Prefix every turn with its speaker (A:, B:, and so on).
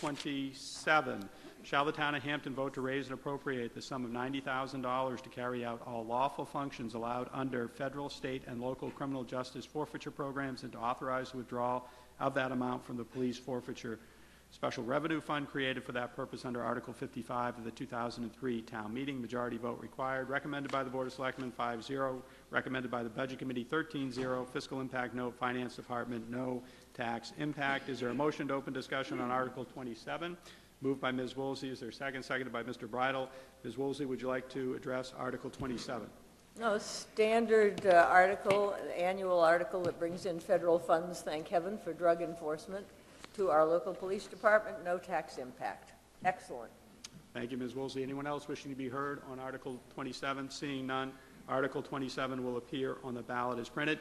A: 27, shall the town of Hampton vote to raise and appropriate the sum of $90,000 to carry out all lawful functions allowed under federal, state, and local criminal justice forfeiture programs and to authorize withdrawal of that amount from the police forfeiture special revenue fund created for that purpose under Article 55 of the 2003 town meeting. Majority vote required. Recommended by the Board of Selectmen, 5-0. Recommended by the Budget Committee, 13-0. Fiscal impact, no. Finance Department, no. Tax impact. Is there a motion to open discussion on Article 27? Moved by Ms. Woolsey. Is there a second? Seconded by Mr. Bridle. Ms. Woolsey, would you like to address Article 27?
B: No, standard uh, article, annual article that brings in federal funds, thank heaven, for drug enforcement to our local police department, no tax impact. Excellent.
A: Thank you, Ms. Woolsey. Anyone else wishing to be heard on Article 27? Seeing none, Article 27 will appear on the ballot as printed.